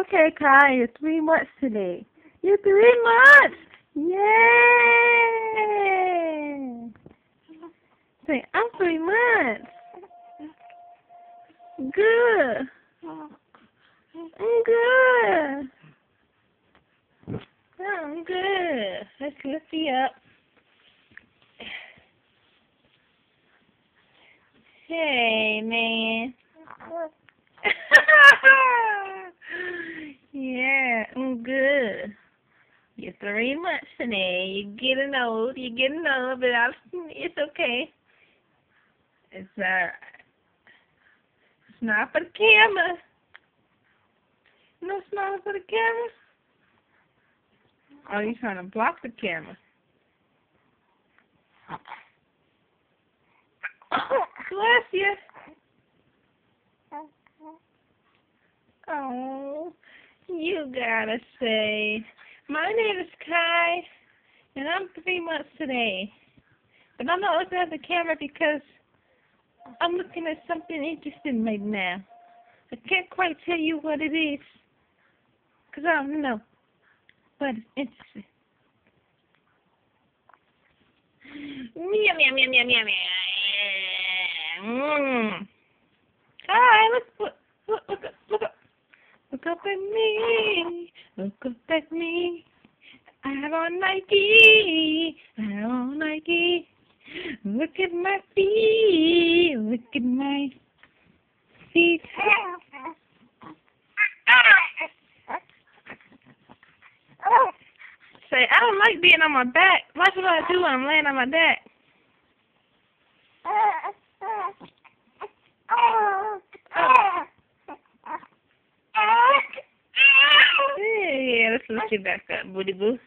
Okay, Kai, three months today. You're three months! Yay! Say, I'm three months. Good. I'm good. I'm good. Let's lift you up. Hey, man. yeah, I'm good. You're three months today. You're getting old. You're getting old, but I, it's okay. It's alright. It's not for the camera. No smiling for the camera. Oh, you trying to block the camera. Bless you. Oh, you gotta say. My name is Kai, and I'm three months today. But I'm not looking at the camera because I'm looking at something interesting right now. I can't quite tell you what it is because I don't know, but it's interesting. Meow, meow, meow, meow, meow, meow. Mm. Hi, look, look, look, look. Look up at me, look up at me. I have on Nike, I have on Nike. Look at my feet, look at my feet. Say, I don't like being on my back. Watch what I do when I'm laying on my back. Let's you back up, booty boo.